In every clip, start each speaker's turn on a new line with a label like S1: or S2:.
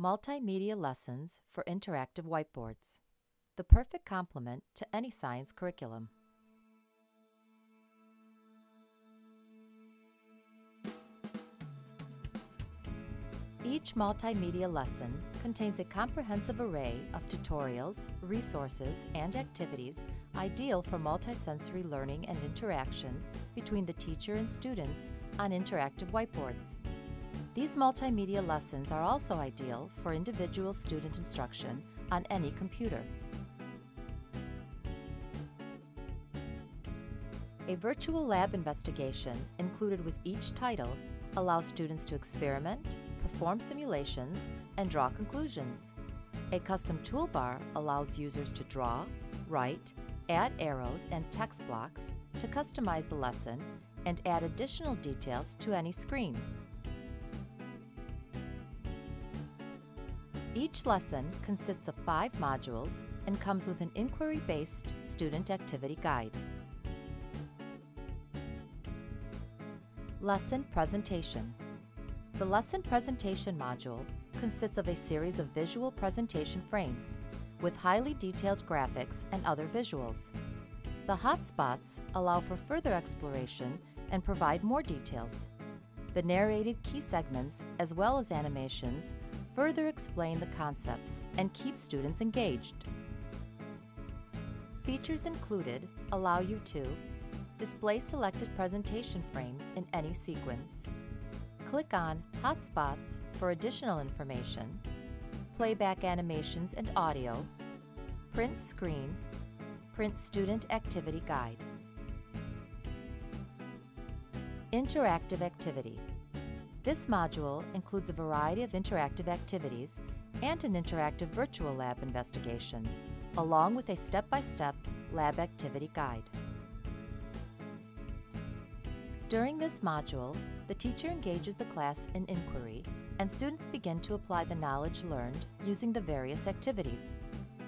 S1: Multimedia lessons for interactive whiteboards. The perfect complement to any science curriculum. Each multimedia lesson contains a comprehensive array of tutorials, resources, and activities ideal for multisensory learning and interaction between the teacher and students on interactive whiteboards. These multimedia lessons are also ideal for individual student instruction on any computer. A virtual lab investigation included with each title allows students to experiment, perform simulations, and draw conclusions. A custom toolbar allows users to draw, write, add arrows and text blocks to customize the lesson and add additional details to any screen. Each lesson consists of five modules and comes with an inquiry-based student activity guide. Lesson Presentation The Lesson Presentation module consists of a series of visual presentation frames with highly detailed graphics and other visuals. The hotspots allow for further exploration and provide more details. The narrated key segments, as well as animations, further explain the concepts and keep students engaged. Features included allow you to display selected presentation frames in any sequence, click on Hotspots for additional information, playback animations and audio, print screen, print student activity guide. Interactive activity. This module includes a variety of interactive activities and an interactive virtual lab investigation, along with a step-by-step -step lab activity guide. During this module, the teacher engages the class in inquiry and students begin to apply the knowledge learned using the various activities.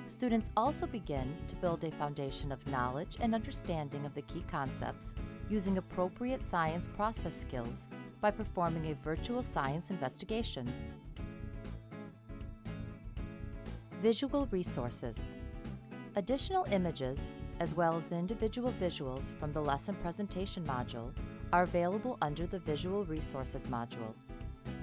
S1: Students also begin to build a foundation of knowledge and understanding of the key concepts using appropriate science process skills by performing a virtual science investigation. Visual resources. Additional images, as well as the individual visuals from the lesson presentation module, are available under the Visual Resources module.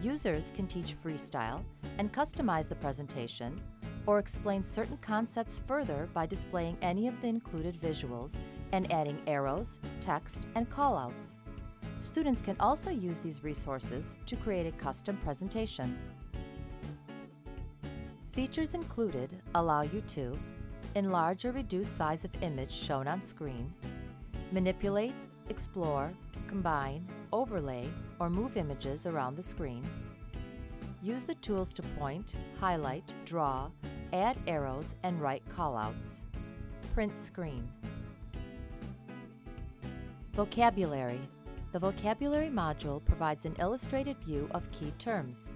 S1: Users can teach freestyle and customize the presentation or explain certain concepts further by displaying any of the included visuals and adding arrows, text, and callouts. Students can also use these resources to create a custom presentation. Features included allow you to enlarge or reduce size of image shown on screen, manipulate, explore, combine, overlay, or move images around the screen, use the tools to point, highlight, draw, add arrows, and write callouts. Print screen. Vocabulary the vocabulary module provides an illustrated view of key terms.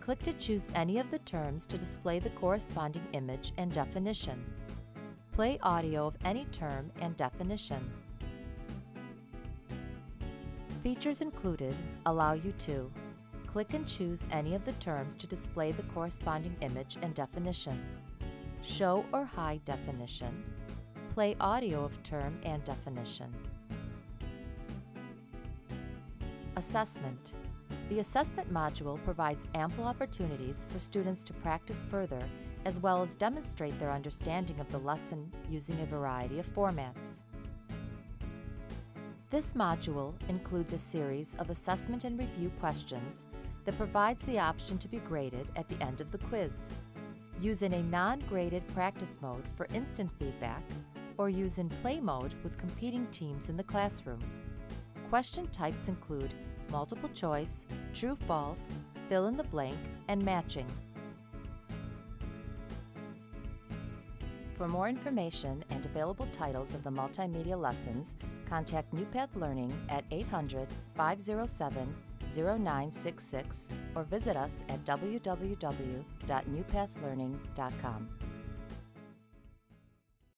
S1: Click to choose any of the terms to display the corresponding image and definition. Play audio of any term and definition. Features included allow you to click and choose any of the terms to display the corresponding image and definition, show or hide definition, play audio of term and definition. Assessment. The assessment module provides ample opportunities for students to practice further as well as demonstrate their understanding of the lesson using a variety of formats. This module includes a series of assessment and review questions that provides the option to be graded at the end of the quiz. Use in a non-graded practice mode for instant feedback or use in play mode with competing teams in the classroom. Question types include multiple choice, true false, fill in the blank, and matching. For more information and available titles of the multimedia lessons, contact NewPath Learning at 800 507 0966 or visit us at www.newpathlearning.com.